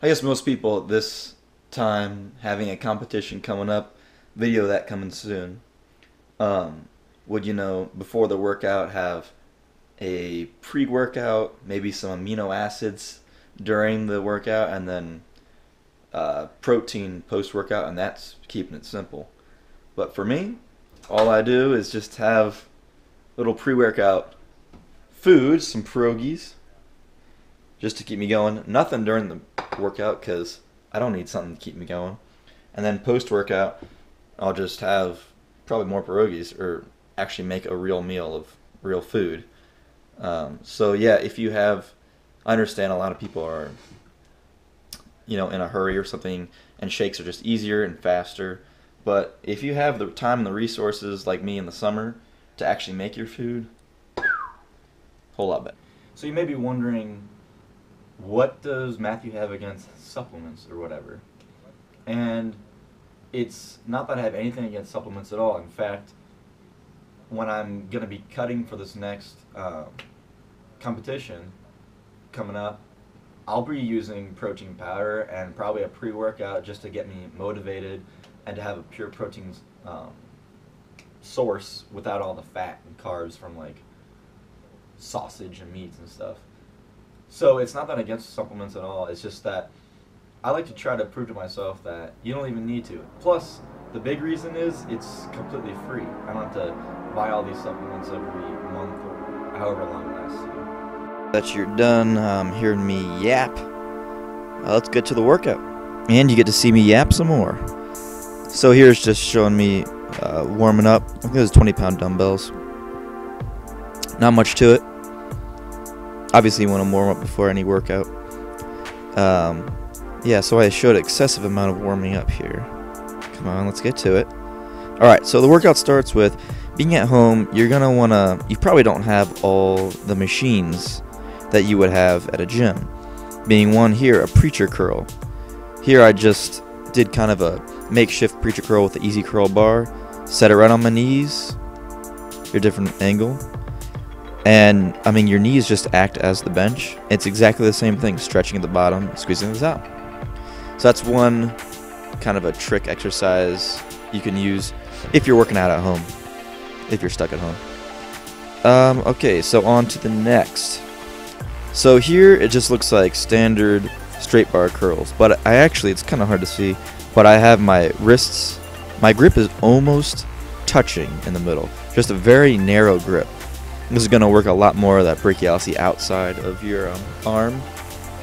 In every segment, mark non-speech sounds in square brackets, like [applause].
I guess most people at this time having a competition coming up, video that coming soon, um, would you know before the workout have a pre-workout, maybe some amino acids during the workout, and then uh, protein post-workout, and that's keeping it simple. But for me, all I do is just have little pre-workout food, some pierogies, just to keep me going. Nothing during the workout because I don't need something to keep me going. And then post-workout, I'll just have probably more pierogies or actually make a real meal of real food. Um, so yeah, if you have, I understand a lot of people are, you know, in a hurry or something, and shakes are just easier and faster. But if you have the time and the resources, like me in the summer, to actually make your food, whole lot better. So you may be wondering, what does Matthew have against supplements or whatever? And it's not that I have anything against supplements at all. In fact, when I'm going to be cutting for this next uh, competition coming up, I'll be using protein powder and probably a pre-workout just to get me motivated and to have a pure protein um, source without all the fat and carbs from like sausage and meats and stuff. So it's not that I'm against supplements at all. It's just that I like to try to prove to myself that you don't even need to. Plus, the big reason is it's completely free. I don't have to buy all these supplements every month or however long it lasts you. That you're done um, hearing me yap. Uh, let's get to the workout. And you get to see me yap some more. So here's just showing me uh, warming up. I think it was 20 pound dumbbells. Not much to it. Obviously, you want to warm up before any workout. Um, yeah, so I showed excessive amount of warming up here. Come on, let's get to it. All right, so the workout starts with being at home. You're gonna wanna. You probably don't have all the machines that you would have at a gym. Being one here, a preacher curl. Here I just did kind of a makeshift preacher curl with the easy curl bar. Set it right on my knees. Your different angle. And I mean, your knees just act as the bench. It's exactly the same thing, stretching at the bottom, squeezing this out. So that's one kind of a trick exercise you can use if you're working out at home, if you're stuck at home. Um, okay, so on to the next. So here it just looks like standard straight bar curls, but I actually, it's kind of hard to see, but I have my wrists, my grip is almost touching in the middle, just a very narrow grip. This is going to work a lot more of that brachialis outside of your um, arm.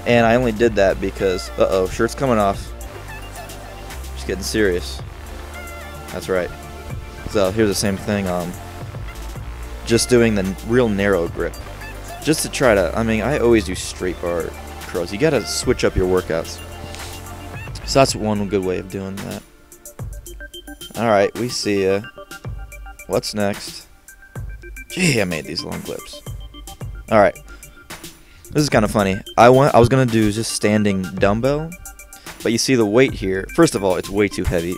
And I only did that because, uh-oh, shirt's coming off. Just getting serious. That's right. So here's the same thing. Um, just doing the real narrow grip. Just to try to, I mean, I always do straight bar curls. You got to switch up your workouts. So that's one good way of doing that. Alright, we see ya. What's next? Gee, I made these long clips. All right. This is kind of funny. I want I was going to do just standing dumbbell, but you see the weight here. First of all, it's way too heavy.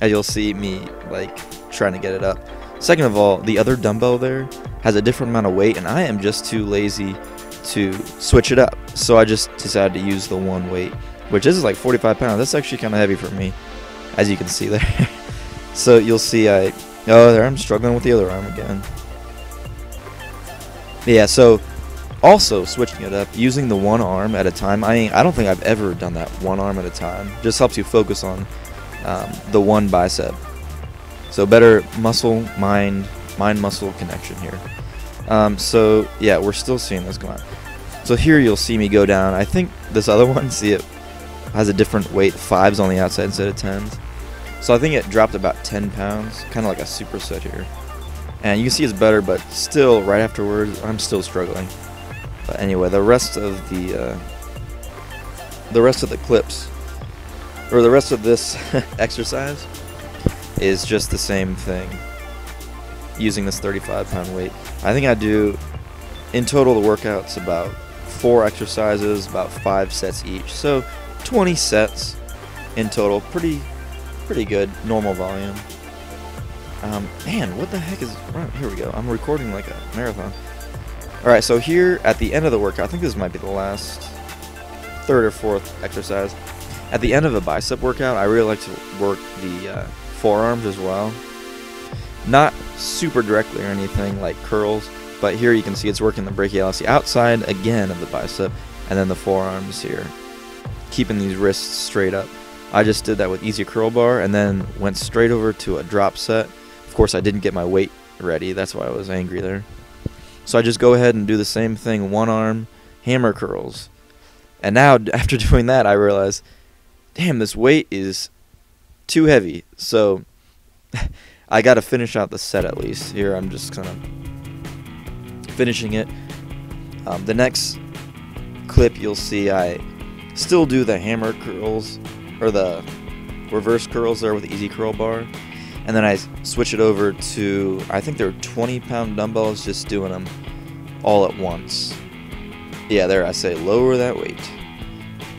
As you'll see me like trying to get it up. Second of all, the other dumbbell there has a different amount of weight and I am just too lazy to switch it up. So I just decided to use the one weight, which is like 45 pounds. That's actually kind of heavy for me, as you can see there. [laughs] so you'll see I, oh, there I'm struggling with the other arm again. Yeah, so also switching it up, using the one arm at a time. I I don't think I've ever done that one arm at a time. Just helps you focus on um, the one bicep. So better muscle mind mind muscle connection here. Um, so yeah, we're still seeing this go on. So here you'll see me go down. I think this other [laughs] one, see it has a different weight, fives on the outside instead of tens. So I think it dropped about 10 pounds, kind of like a superset here. And you can see it's better, but still, right afterwards, I'm still struggling. But anyway, the rest of the uh, the rest of the clips, or the rest of this [laughs] exercise, is just the same thing. Using this 35 pound weight, I think I do in total the workouts about four exercises, about five sets each. So 20 sets in total, pretty pretty good, normal volume. Um, man, what the heck is... Here we go. I'm recording like a marathon. Alright, so here at the end of the workout, I think this might be the last third or fourth exercise. At the end of a bicep workout, I really like to work the uh, forearms as well. Not super directly or anything like curls, but here you can see it's working the brachialis outside again of the bicep, and then the forearms here, keeping these wrists straight up. I just did that with easy curl bar and then went straight over to a drop set. Of course, I didn't get my weight ready, that's why I was angry there. So I just go ahead and do the same thing, one arm, hammer curls. And now, [laughs] after doing that, I realize, damn, this weight is too heavy. So [laughs] I got to finish out the set at least. Here, I'm just kind of finishing it. Um, the next clip, you'll see I still do the hammer curls, or the reverse curls there with the easy curl bar and then I switch it over to I think they're 20 pound dumbbells, just doing them all at once. Yeah, there I say lower that weight.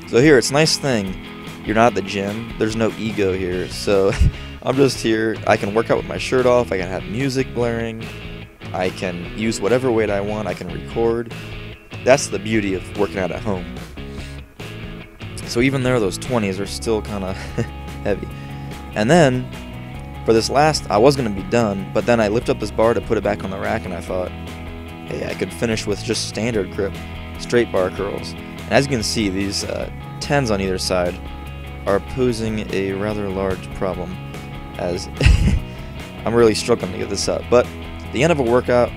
So here, it's nice thing. You're not at the gym. There's no ego here. So [laughs] I'm just here. I can work out with my shirt off. I can have music blaring. I can use whatever weight I want. I can record. That's the beauty of working out at home. So even there, those 20s are still kind of [laughs] heavy. And then for this last, I was going to be done, but then I lift up this bar to put it back on the rack, and I thought, hey, I could finish with just standard grip, straight bar curls. And as you can see, these uh, 10s on either side are posing a rather large problem, as [laughs] I'm really struggling to get this up. But the end of a workout,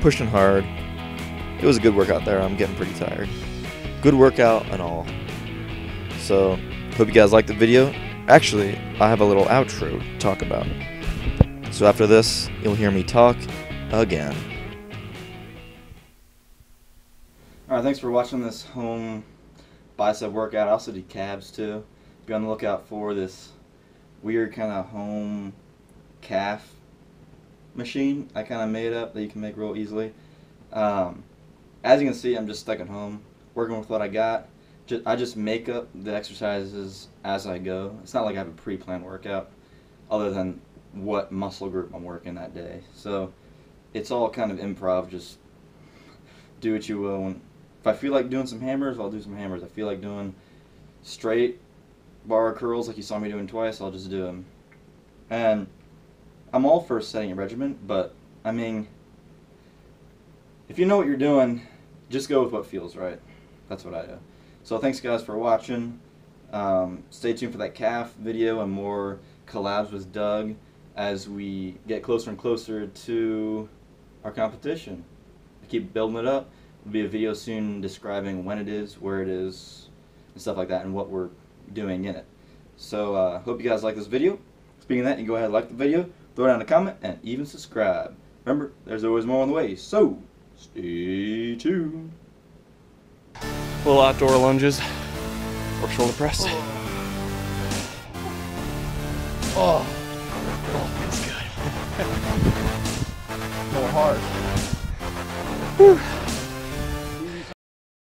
pushing hard, it was a good workout there. I'm getting pretty tired. Good workout and all. So, hope you guys liked the video. Actually, I have a little outro to talk about. So after this, you'll hear me talk again. Alright, thanks for watching this home bicep workout. I also do calves too. Be on the lookout for this weird kind of home calf machine I kind of made up that you can make real easily. Um, as you can see, I'm just stuck at home, working with what I got just, I just make up the exercises as I go. It's not like I have a pre-planned workout, other than what muscle group I'm working that day. So it's all kind of improv. Just do what you will. If I feel like doing some hammers, I'll do some hammers. I feel like doing straight bar curls like you saw me doing twice, I'll just do them. And I'm all for setting a regimen, but I mean, if you know what you're doing, just go with what feels right. That's what I do. So thanks guys for watching. Um, stay tuned for that calf video and more collabs with Doug as we get closer and closer to our competition. I keep building it up. There'll be a video soon describing when it is, where it is, and stuff like that, and what we're doing in it. So uh, hope you guys like this video. Speaking of that, you go ahead and like the video, throw down a comment, and even subscribe. Remember, there's always more on the way, so stay tuned little outdoor lunges or shoulder press. Oh. oh, oh that's good. [laughs] More hard. Whew.